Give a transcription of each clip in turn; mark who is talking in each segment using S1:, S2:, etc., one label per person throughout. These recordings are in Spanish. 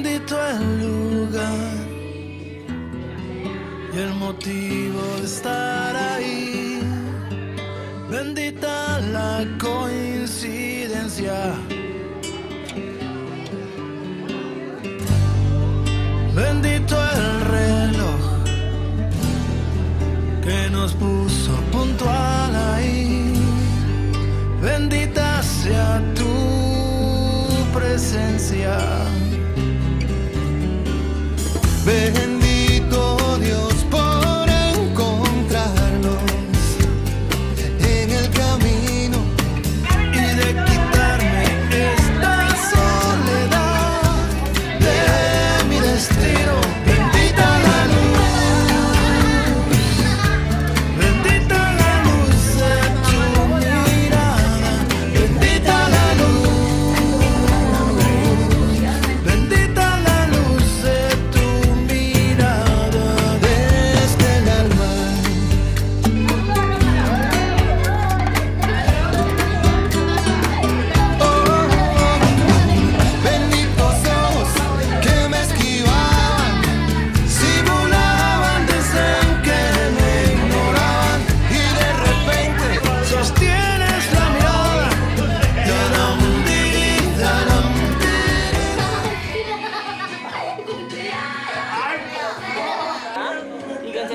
S1: Bendito el lugar y el motivo de estar ahí. Bendita la coincidencia. Bendito el reloj que nos puso puntual ahí. Bendita sea tu presencia.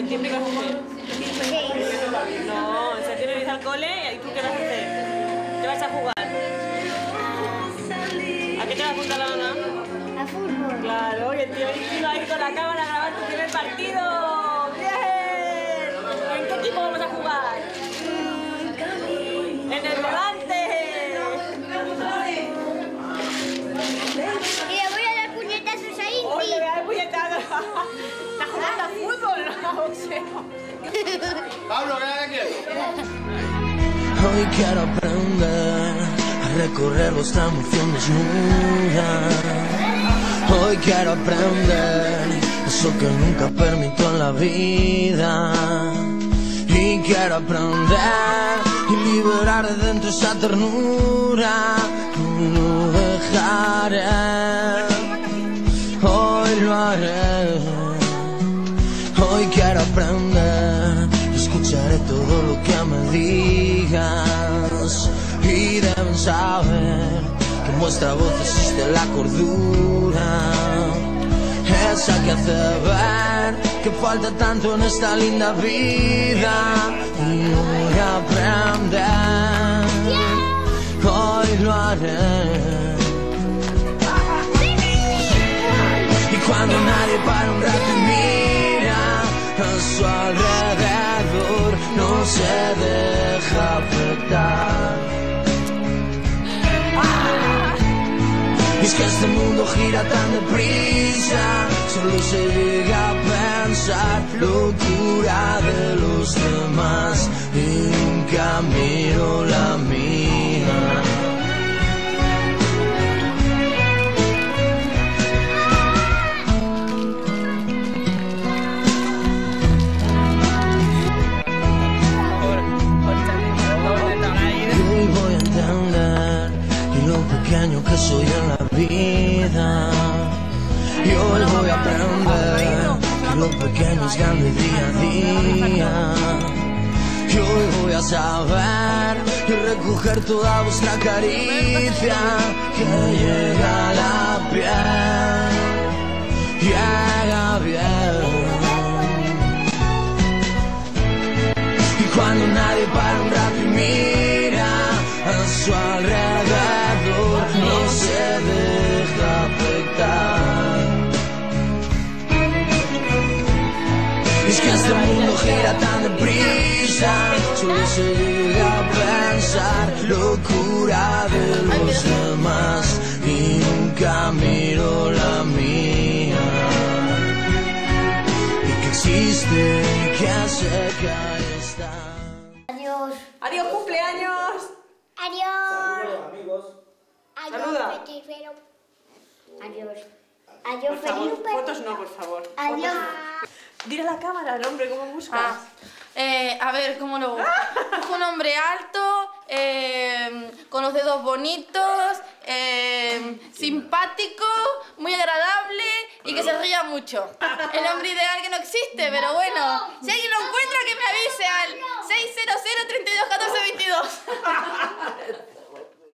S2: Septiembre qué vas a hacer? No, en septiembre vienes al cole y tú qué vas a hacer? ¿Qué vas a jugar? ¿A qué te vas a apuntar la dona?
S3: A fútbol.
S2: Claro, y el tío va a ir con la cámara a grabar tu primer partido. ¡Bien! ¿Y en qué equipo vamos a jugar? ¡En el Levante!
S1: Hoy quiero aprender a recorrer vuestra emoción desnuda. Hoy quiero aprender eso que nunca permito en la vida. Y quiero aprender y liberar de dentro esa ternura. No dejaré, hoy lo haré. Hoy quiero aprender, escucharé todo lo que me digas. Y deben saber que en vuestra voz existe la cordura, esa que hace ver que falta tanto en esta linda vida. Y voy a aprender, hoy lo haré. Su alrededor, no se deja afectar. Y es que este mundo gira tan deprisa, solo se llega a pensar locura de los demás y nunca miro la mía. Que soy en la vida. Y hoy voy a aprender que lo pequeño es grande día a día. Y hoy voy a saber y recoger toda vuestra caricia que llega a la piel. Llega gira tan deprisa, solo se llega a pensar locura de los demás y nunca miro la mía. Y que existe y que cerca está.
S3: Adiós.
S2: ¡Adiós, cumpleaños!
S3: Adiós. Adiós,
S2: Saluda.
S3: Adiós. Adiós,
S2: Por favor,
S3: Felipe.
S2: fotos no, por favor.
S3: Adiós.
S2: Dile a la cámara, el hombre, ¿cómo buscas?
S4: Ah, eh, a ver, ¿cómo lo busco? Un hombre alto, em, con los dedos bonitos, em, simpático, muy agradable y que se ría mucho. El hombre ideal que no existe, pero bueno. Si alguien lo encuentra, que me avise al 600 32 14 22